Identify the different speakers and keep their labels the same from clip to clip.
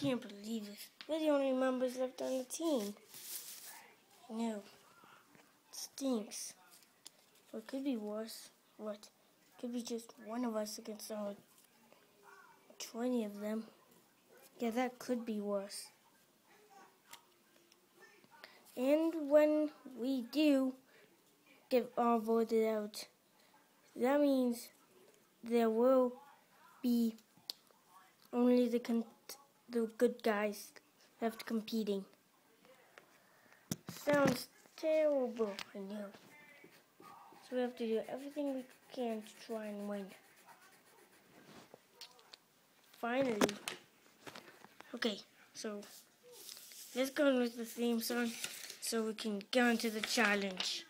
Speaker 1: can't believe this. We're the only members left on the team. No. Stinks. Or it could be worse. What? It could be just one of us against all 20 of them. Yeah, that could be worse. And when we do get all voted out, that means there will be only the con- the good guys left competing. Sounds terrible, I know. So we have to do everything we can to try and win. Finally. Okay, so let's go with the theme song so we can get into the challenge.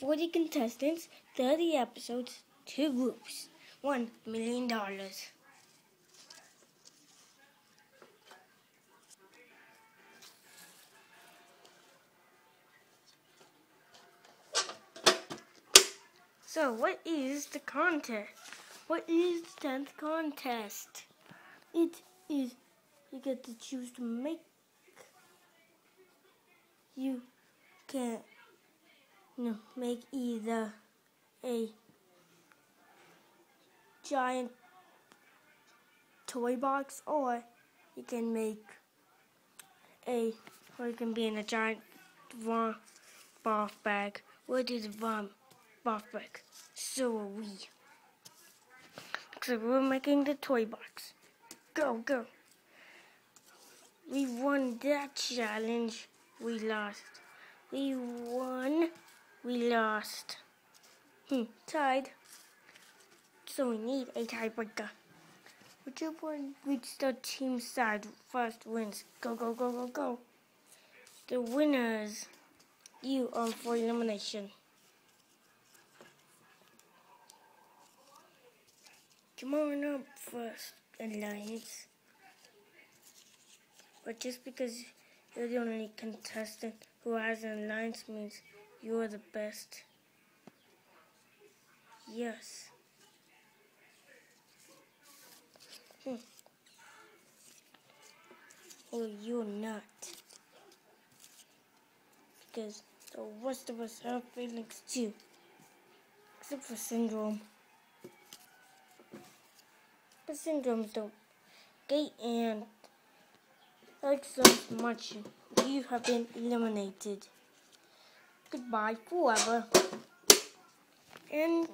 Speaker 1: Forty contestants, thirty episodes, two groups, one million dollars. So, what is the contest? What is the 10th contest? It is, you get to choose to make, you can know, make either a giant toy box or you can make a, or you can be in a giant bath bag. What is a bath bag? So are we. So we're making the toy box. Go, go. We won that challenge. We lost. We won. We lost. Hmm, tied. So we need a tiebreaker. Whichever reaches the team side first wins. Go, go, go, go, go. The winners, you are for elimination. Come on up first, Alliance. But just because you're the only contestant who has an alliance means you're the best. Yes. Hmm. Well, you're not. Because the rest of us have feelings too. Except for Syndrome. But Syndrome's dope. Okay, and thanks so much. You have been eliminated. Goodbye forever. And